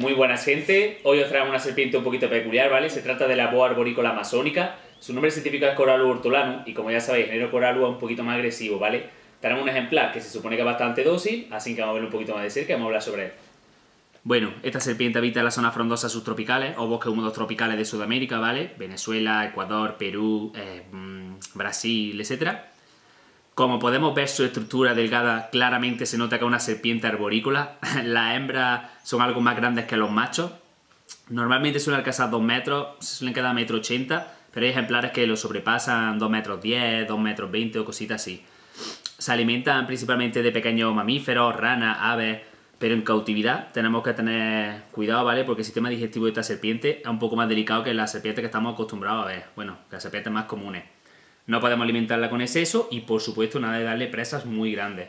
Muy buenas gente, hoy os traemos una serpiente un poquito peculiar, ¿vale? Se trata de la boa arborícola amazónica, su nombre científico es Corallus hortolano y como ya sabéis, el género es un poquito más agresivo, ¿vale? Tenemos un ejemplar que se supone que es bastante dócil, así que vamos a verlo un poquito más de cerca y vamos a hablar sobre él. Bueno, esta serpiente habita en las zonas frondosas subtropicales o bosques húmedos tropicales de Sudamérica, ¿vale? Venezuela, Ecuador, Perú, eh, mm, Brasil, etcétera. Como podemos ver su estructura delgada, claramente se nota que es una serpiente arborícola. Las hembras son algo más grandes que los machos. Normalmente suelen alcanzar 2 metros, se suelen quedar a metro 80, pero hay ejemplares que lo sobrepasan 2 metros 10, 2 metros 20 o cositas así. Se alimentan principalmente de pequeños mamíferos, ranas, aves, pero en cautividad tenemos que tener cuidado, ¿vale? Porque el sistema digestivo de esta serpiente es un poco más delicado que las serpientes que estamos acostumbrados a ver. Bueno, las serpientes más comunes. No podemos alimentarla con exceso y por supuesto nada de darle presas muy grandes.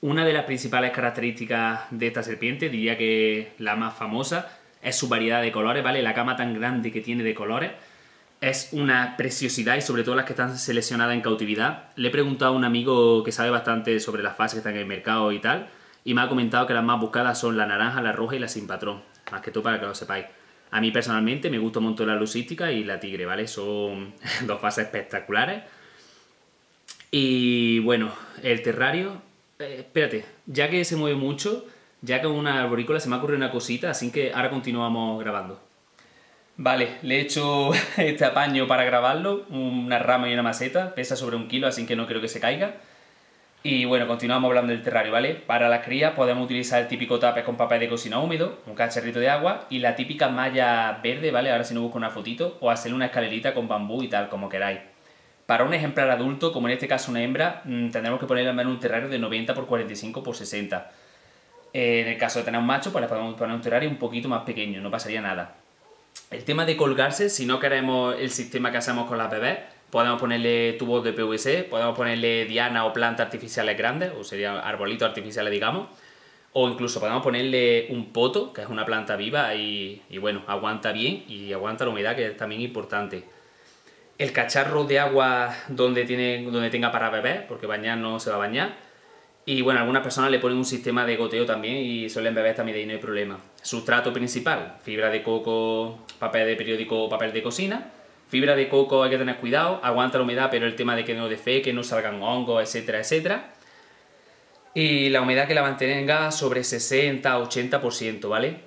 Una de las principales características de esta serpiente, diría que la más famosa, es su variedad de colores, ¿vale? La cama tan grande que tiene de colores es una preciosidad y sobre todo las que están seleccionadas en cautividad. Le he preguntado a un amigo que sabe bastante sobre las fases que están en el mercado y tal, y me ha comentado que las más buscadas son la naranja, la roja y la sin patrón, más que todo para que lo sepáis. A mí personalmente me gusta un montón la lusística y la tigre, ¿vale? Son dos fases espectaculares. Y bueno, el terrario... Eh, espérate, ya que se mueve mucho, ya que una arborícola se me ha ocurrido una cosita, así que ahora continuamos grabando. Vale, le he hecho este apaño para grabarlo, una rama y una maceta, pesa sobre un kilo, así que no creo que se caiga. Y bueno, continuamos hablando del terrario, ¿vale? Para las crías podemos utilizar el típico tape con papel de cocina húmedo, un cacharrito de agua y la típica malla verde, ¿vale? Ahora si no busco una fotito, o hacer una escalerita con bambú y tal, como queráis. Para un ejemplar adulto, como en este caso una hembra, mm, tendremos que ponerle al menos un terrario de 90 x 45 x 60. En el caso de tener un macho, pues le podemos poner un terrario un poquito más pequeño, no pasaría nada. El tema de colgarse, si no queremos el sistema que hacemos con las bebés, podemos ponerle tubos de PVC, podemos ponerle diana o plantas artificiales grandes, o serían arbolitos artificiales, digamos, o incluso podemos ponerle un poto, que es una planta viva y, bueno, aguanta bien y aguanta la humedad, que es también importante. El cacharro de agua donde, tiene, donde tenga para beber, porque bañar no se va a bañar. Y bueno, algunas personas le ponen un sistema de goteo también y suelen beber también de ahí no hay problema. Sustrato principal, fibra de coco, papel de periódico o papel de cocina Fibra de coco hay que tener cuidado, aguanta la humedad, pero el tema de que no defe, que no salgan hongos, etcétera, etcétera. Y la humedad que la mantenga sobre 60-80%, ¿vale?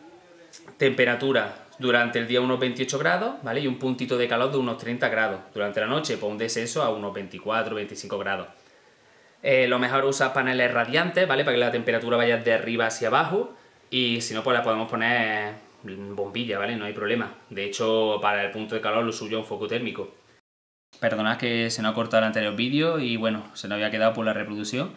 Temperatura durante el día unos 28 grados, ¿vale? Y un puntito de calor de unos 30 grados. Durante la noche, pues un descenso a unos 24-25 grados. Eh, lo mejor usar paneles radiantes, ¿vale? Para que la temperatura vaya de arriba hacia abajo. Y si no, pues la podemos poner bombilla, ¿vale? No hay problema. De hecho, para el punto de calor lo suyo es un foco térmico. Perdonad que se nos ha cortado el anterior vídeo y bueno, se nos había quedado por la reproducción.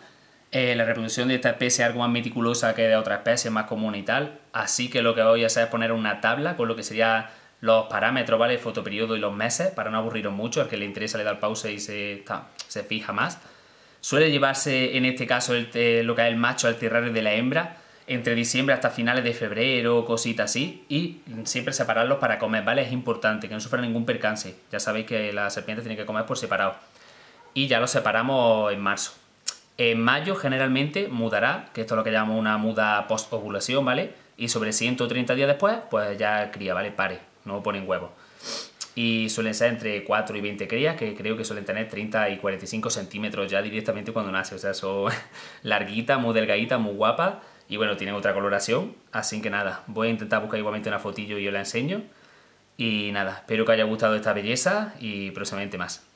Eh, la reproducción de esta especie es algo más meticulosa que de otras especies, más común y tal. Así que lo que voy a hacer es poner una tabla con lo que serían los parámetros, ¿vale? El fotoperiodo y los meses, para no aburriros mucho. Al que le interesa le da el pause y se, se fija más. Suele llevarse en este caso el, lo que es el macho al terrario de la hembra entre diciembre hasta finales de febrero, cositas así, y siempre separarlos para comer, ¿vale? Es importante que no sufran ningún percance. Ya sabéis que las serpientes tienen que comer por separado. Y ya los separamos en marzo. En mayo generalmente mudará, que esto es lo que llamamos una muda post-ovulación, ¿vale? Y sobre 130 días después, pues ya cría, ¿vale? Pare, no ponen huevos. Y suelen ser entre 4 y 20 crías, que creo que suelen tener 30 y 45 centímetros ya directamente cuando nace. O sea, son larguitas, muy delgaditas, muy guapas y bueno, tienen otra coloración, así que nada, voy a intentar buscar igualmente una fotillo y yo la enseño. Y nada, espero que haya gustado esta belleza y próximamente más.